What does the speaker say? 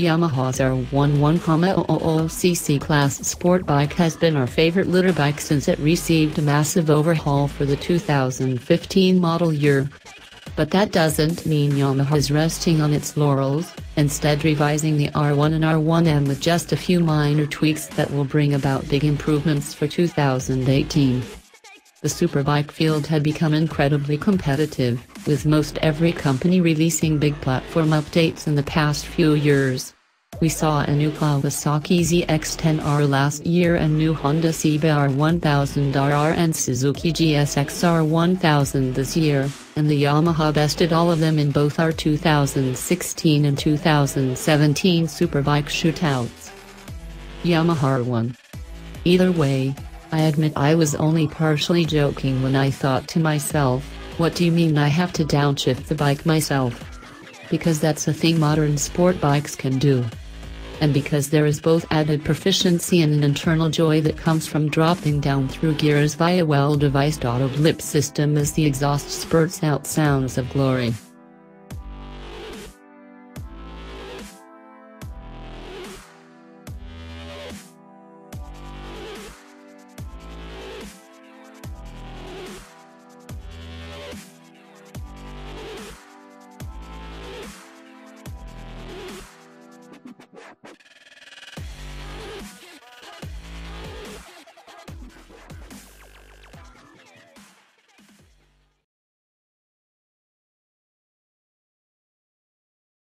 Yamaha's R11,000cc class sport bike has been our favorite liter bike since it received a massive overhaul for the 2015 model year. But that doesn't mean Yamaha is resting on its laurels, instead revising the R1 and R1M with just a few minor tweaks that will bring about big improvements for 2018. The superbike field had become incredibly competitive, with most every company releasing big platform updates in the past few years. We saw a new Kawasaki ZX-10R last year and new Honda CBR 1000RR and Suzuki GSX-R 1000 this year, and the Yamaha bested all of them in both our 2016 and 2017 Superbike shootouts. Yamaha won. Either way, I admit I was only partially joking when I thought to myself, what do you mean I have to downshift the bike myself? Because that's a thing modern sport bikes can do. And because there is both added proficiency and an internal joy that comes from dropping down through gears via a well-devised auto blip system as the exhaust spurts out sounds of glory.